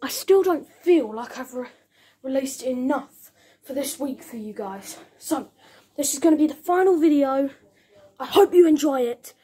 I still don't feel like I've re released enough for this week for you guys. So, this is going to be the final video. I hope you enjoy it.